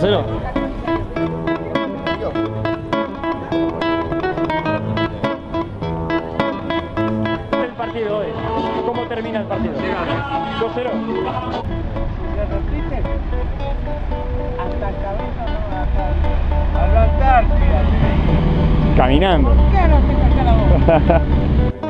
0-0. El partido hoy. ¿Cómo termina el partido? 2-0. Hasta cabeza no Caminando. ¿Por qué no te la boca?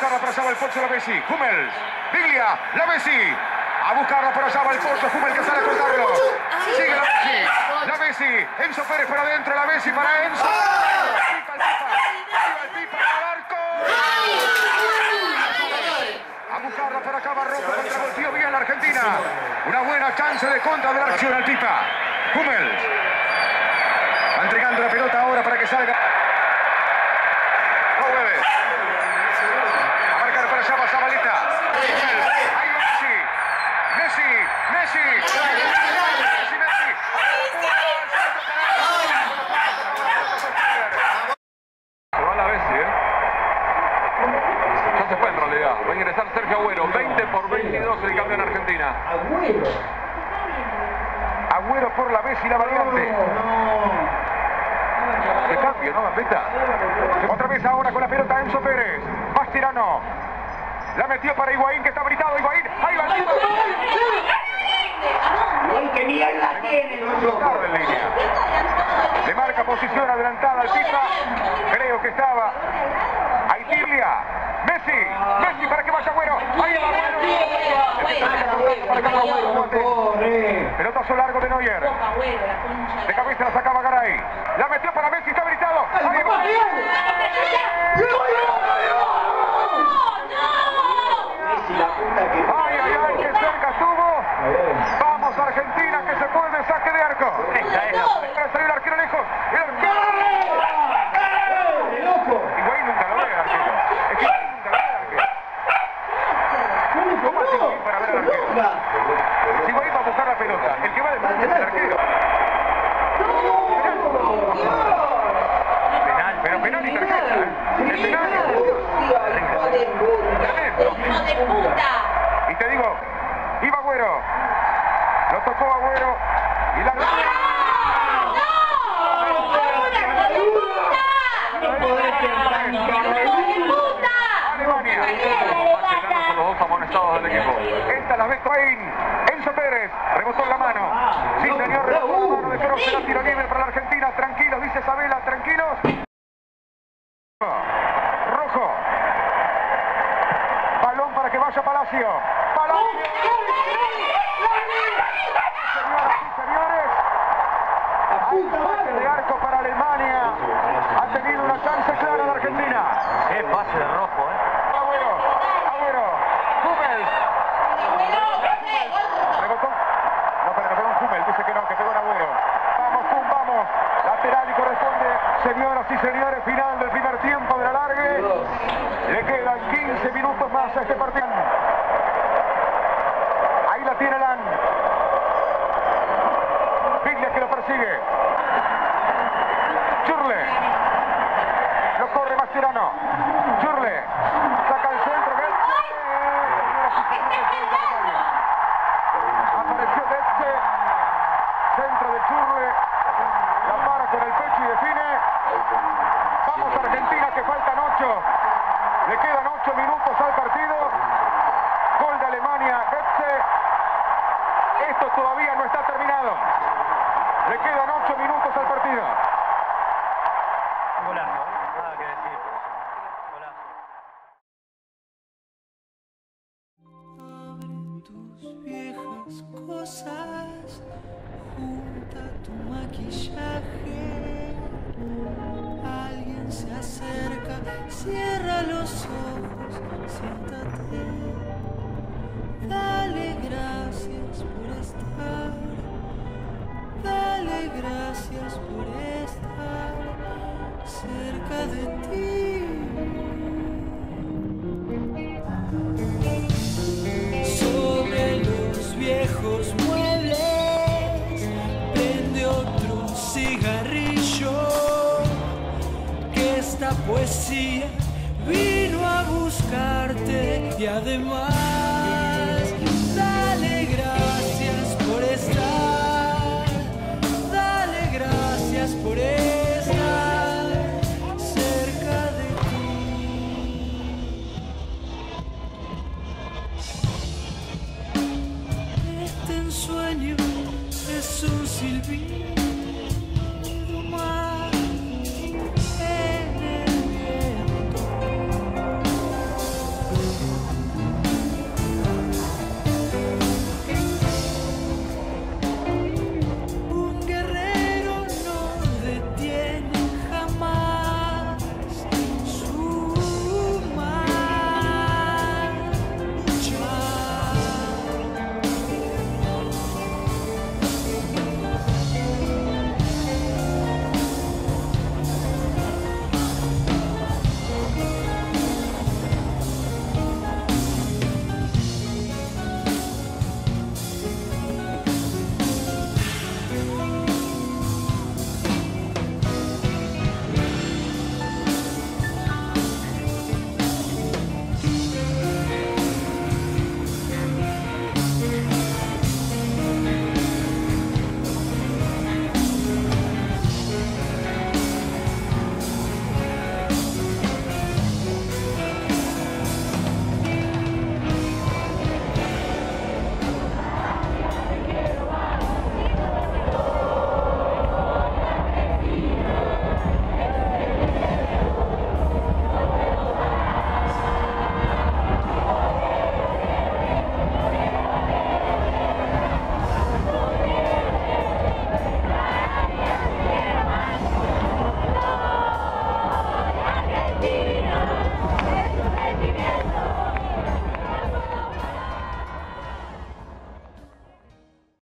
buscarla por allá va el Pocho la Messi. Hummels. Biglia. La Messi. A buscarla por allá va el Pocho. Hummels que sale a contarlo. Sigue la Messi. La Messi. Enzo Pérez para adentro. La Messi para Enzo. Pipa el Pipa. Arriba el Pipa al arco. A buscarla por acá va Rojo contra Voltío bien la Argentina. Una buena chance de contra de la acción al Pipa. Hummels. Va entregando la pelota ahora para que salga. No mueve. A marcar para allá va Zabaleta. Ahí va Messi. Messi. Messi. ¿eh? Se fue en realidad. Va a ingresar Sergio Agüero. 20 por 22 el cambio en Argentina. Agüero por la Messi, la variante. De cambio, ¿no, Gambetta? Otra vez ahora con la pelota Enzo Pérez. Mastirano. La metió para Higuaín, que está habilitado. Ahí va el tipo. ¡Qué mierda tiene. Le marca posición adelantada al Pipa. Creo que estaba. Ahí Tirlia. Messi. Messi para que vaya Agüero. Ahí va Agüero. Para que vaya Agüero. Bote. Pelotazo largo de Neuer. De cabeza la sacaba Garay. La metió para Messi. Está habilitado. Ahí va. Ay, ay, ay, qué cerca estuvo. Vamos Argentina, que se puede el saque de arco. Esta es la... Para salir el arquero lejos. El arquero. Higuaín nunca lo ve el arquero. Es que Higuaín nunca lo ve el arquero. ¿Cómo hace Higuaín para ver al arquero? Si Higuaín va a buscar la pelota, el que va de frente es el arquero. Penal, pero penal y tarjeta. ¿eh? El penal. Tremendo. Y te digo, iba Agüero. Tocó Agüero. Y la... Alemania. Los dos amonestados del equipo. Esta la ve Twain. Enzo Pérez. Rebotó en la mano. Sí, señor. Rebotó en la mano de Kroos. Será tiro libre para la Argentina. Tranquilos, dice Sabela. Tranquilos. Rojo. Balón para que vaya Palacio. Palacio. Señoras y señores. Hay saque de arco para Alemania. Ha tenido una chance clara la Argentina. Qué pase de rojo, ¿eh? Agüero. Agüero. Hummels. Rebotó. No, pero pegó en Hummels. Dice que no, que pegó en Agüero. Vamos, Pum, vamos. Lateral y corresponde. Señoras y señores, final del primer tiempo de la largue. Le quedan 15 minutos más a este partido. Ahí la tiene Lan. sigue. Churle. Lo corre Mascherano. Churle. Saca el centro. Apareció Getze. Centro de Churle. La para con el pecho y define. Vamos Argentina que faltan ocho. Le quedan ocho minutos al partido. Gol de Alemania. Getze. Esto todavía no está terminado. Le quedan ocho minutos al partido. Cierra los ojos, siéntate. Dale gracias por estar, dale gracias por estar cerca de ti. Poesía vino a buscarte y además dale gracias por estar dale gracias por estar cerca de ti. Este ensueño es un silbido